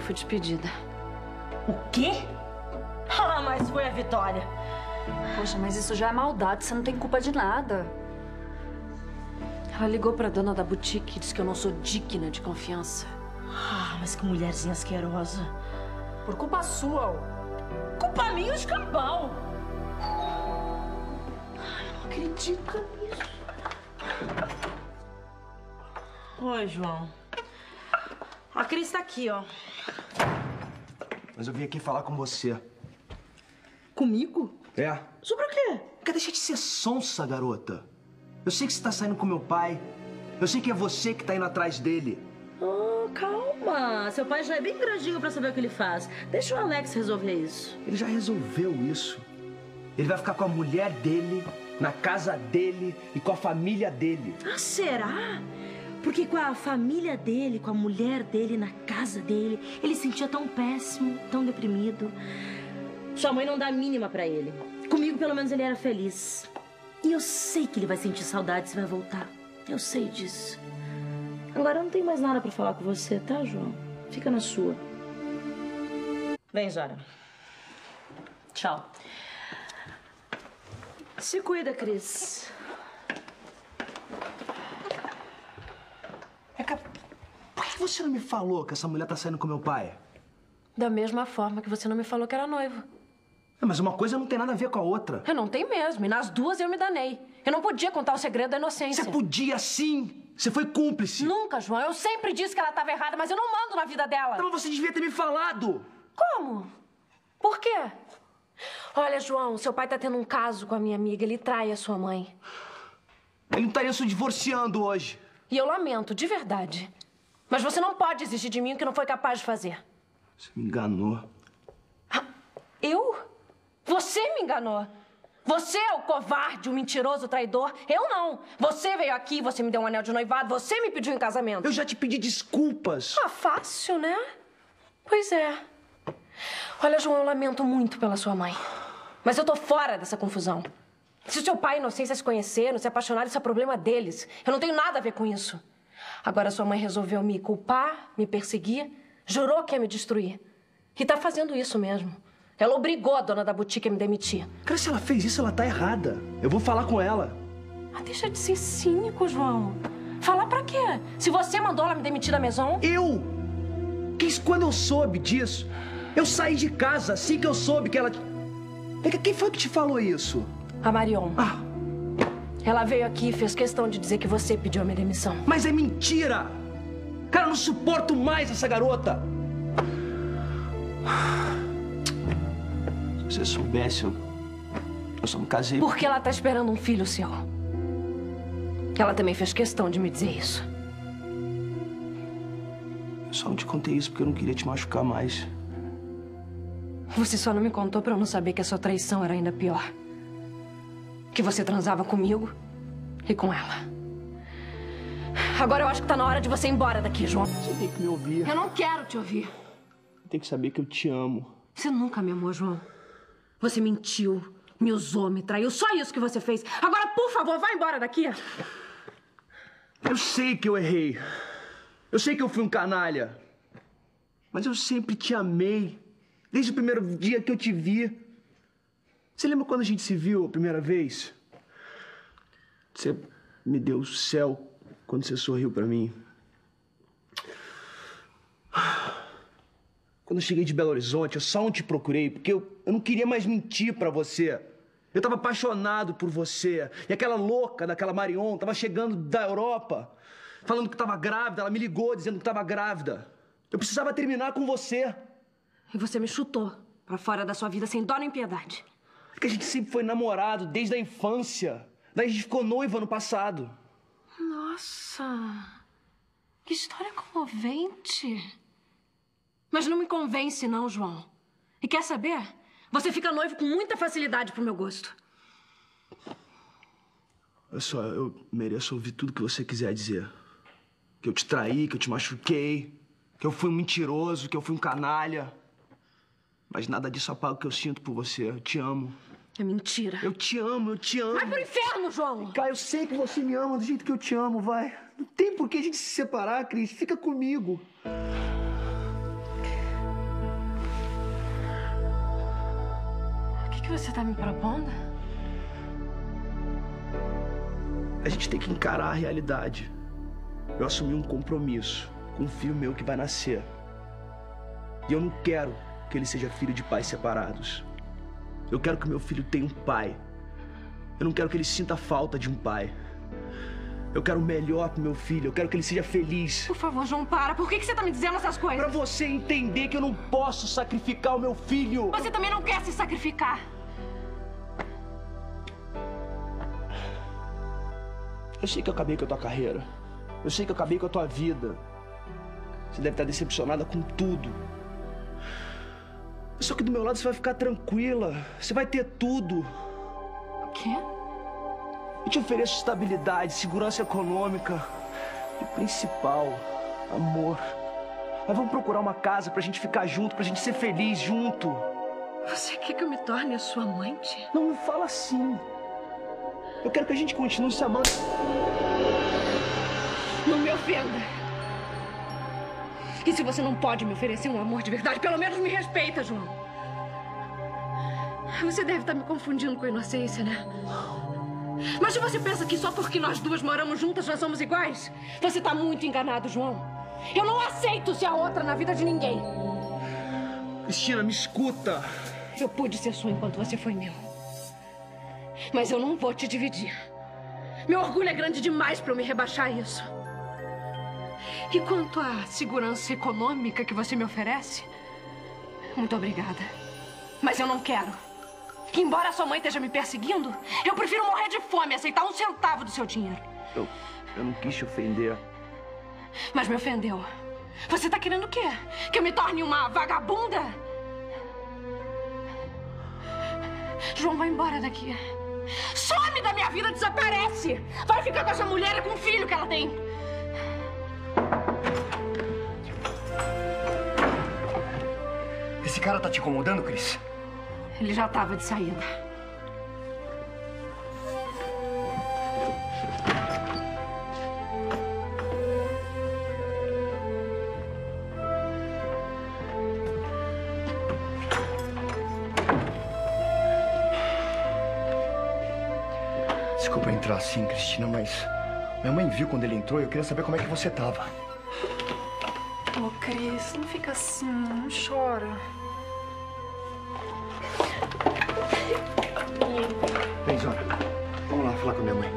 eu fui despedida. O quê? Ah, mas foi a Vitória. Poxa, mas isso já é maldade, você não tem culpa de nada. Ela ligou pra dona da boutique e disse que eu não sou digna de confiança. Ah, mas que mulherzinha asquerosa. Por culpa sua. Culpa minha, o escambau. Ai, eu não acredito nisso. Oi, João. A Cris tá aqui, ó. Mas eu vim aqui falar com você. Comigo? É? Sobre o quê? Quer deixar de ser sonsa, garota? Eu sei que você tá saindo com meu pai. Eu sei que é você que tá indo atrás dele. Oh, calma. Seu pai já é bem grandinho pra saber o que ele faz. Deixa o Alex resolver isso. Ele já resolveu isso. Ele vai ficar com a mulher dele, na casa dele e com a família dele. Ah, será? Porque com a família dele, com a mulher dele, na casa dele, ele se sentia tão péssimo, tão deprimido. Sua mãe não dá mínima pra ele. Comigo, pelo menos, ele era feliz. E eu sei que ele vai sentir saudades e vai voltar. Eu sei disso. Agora eu não tenho mais nada pra falar com você, tá, João? Fica na sua. Vem, Zora. Tchau. Se cuida, Cris. É cap... Por que você não me falou que essa mulher tá saindo com meu pai? Da mesma forma que você não me falou que era noivo. É, mas uma coisa não tem nada a ver com a outra. Eu não tenho mesmo. E nas duas eu me danei. Eu não podia contar o segredo da inocência. Você podia sim! Você foi cúmplice! Nunca, João. Eu sempre disse que ela estava errada, mas eu não mando na vida dela. Então você devia ter me falado! Como? Por quê? Olha, João, seu pai tá tendo um caso com a minha amiga. Ele trai a sua mãe. Ele não estaria se divorciando hoje. E eu lamento, de verdade. Mas você não pode exigir de mim o que não foi capaz de fazer. Você me enganou. Eu? Você me enganou. Você é o covarde, o mentiroso, o traidor. Eu não. Você veio aqui, você me deu um anel de noivado, você me pediu em casamento. Eu já te pedi desculpas. Ah, fácil, né? Pois é. Olha, João, eu lamento muito pela sua mãe. Mas eu tô fora dessa confusão. Se o seu pai e a Inocência se conheceram, se apaixonaram, isso é problema deles. Eu não tenho nada a ver com isso. Agora sua mãe resolveu me culpar, me perseguir, jurou que ia me destruir. E tá fazendo isso mesmo. Ela obrigou a dona da boutique a me demitir. Cara, se ela fez isso, ela tá errada. Eu vou falar com ela. Ah, deixa de ser cínico, João. Falar pra quê? Se você mandou ela me demitir da Maison? Eu? Que quando eu soube disso, eu saí de casa assim que eu soube que ela... Quem foi que te falou isso? A Marion. Ah. Ela veio aqui e fez questão de dizer que você pediu a minha demissão. Mas é mentira! Cara, eu não suporto mais essa garota! Se você soubesse, eu, eu só me casei. Porque ela tá esperando um filho seu. Ela também fez questão de me dizer isso. Eu só não te contei isso porque eu não queria te machucar mais. Você só não me contou pra eu não saber que a sua traição era ainda pior. Que você transava comigo e com ela. Agora eu acho que tá na hora de você ir embora daqui, João. Você tem que me ouvir. Eu não quero te ouvir. Tem que saber que eu te amo. Você nunca me amou, João. Você mentiu, me usou, me traiu. Só isso que você fez. Agora, por favor, vá embora daqui. Eu sei que eu errei. Eu sei que eu fui um canalha. Mas eu sempre te amei. Desde o primeiro dia que eu te vi. Você lembra quando a gente se viu a primeira vez? Você me deu o céu quando você sorriu pra mim. Quando eu cheguei de Belo Horizonte, eu só não te procurei porque eu, eu não queria mais mentir pra você. Eu tava apaixonado por você. E aquela louca daquela Marion tava chegando da Europa, falando que tava grávida. Ela me ligou dizendo que tava grávida. Eu precisava terminar com você. E você me chutou pra fora da sua vida sem dó nem piedade. Porque a gente sempre foi namorado desde a infância. Daí a gente ficou noiva no passado. Nossa, que história comovente. Mas não me convence, não, João. E quer saber? Você fica noivo com muita facilidade pro meu gosto. Olha só, eu mereço ouvir tudo que você quiser dizer. Que eu te traí, que eu te machuquei, que eu fui um mentiroso, que eu fui um canalha. Mas nada disso apaga o que eu sinto por você. Eu te amo. É mentira. Eu te amo, eu te amo. Vai pro inferno, João! Cara, eu sei que você me ama do jeito que eu te amo, vai. Não tem por que a gente se separar, Cris. Fica comigo. O que, que você tá me propondo? A gente tem que encarar a realidade. Eu assumi um compromisso com um filho meu que vai nascer. E eu não quero que ele seja filho de pais separados. Eu quero que meu filho tenha um pai. Eu não quero que ele sinta falta de um pai. Eu quero o melhor pro meu filho. Eu quero que ele seja feliz. Por favor, João, para. Por que, que você tá me dizendo essas coisas? Pra você entender que eu não posso sacrificar o meu filho. Você também não quer se sacrificar. Eu sei que eu acabei com a tua carreira. Eu sei que eu acabei com a tua vida. Você deve estar decepcionada com tudo. Só que do meu lado você vai ficar tranquila. Você vai ter tudo. O quê? Eu te ofereço estabilidade, segurança econômica. E principal, amor. Mas vamos procurar uma casa pra gente ficar junto, pra gente ser feliz junto. Você quer que eu me torne a sua amante? Não, não fala assim. Eu quero que a gente continue se amando. Não me ofenda. E se você não pode me oferecer um amor de verdade, pelo menos me respeita, João. Você deve estar me confundindo com a inocência, né? Mas se você pensa que só porque nós duas moramos juntas nós somos iguais, você está muito enganado, João. Eu não aceito ser a outra na vida de ninguém. Cristina, me escuta. Eu pude ser sua enquanto você foi meu. Mas eu não vou te dividir. Meu orgulho é grande demais para eu me rebaixar isso. E quanto à segurança econômica que você me oferece, muito obrigada. Mas eu não quero. Que embora sua mãe esteja me perseguindo, eu prefiro morrer de fome e aceitar um centavo do seu dinheiro. Eu, eu não quis te ofender. Mas me ofendeu. Você tá querendo o quê? Que eu me torne uma vagabunda? João, vai embora daqui. Some da minha vida, desaparece! Vai ficar com essa mulher e com o filho que ela tem. Esse cara tá te incomodando, Cris? Ele já estava de saída. Desculpa entrar assim, Cristina, mas minha mãe viu quando ele entrou e eu queria saber como é que você tava. Ô, oh, Cris, não fica assim, não chora. Vem, Zora. Vamos lá falar com minha mãe.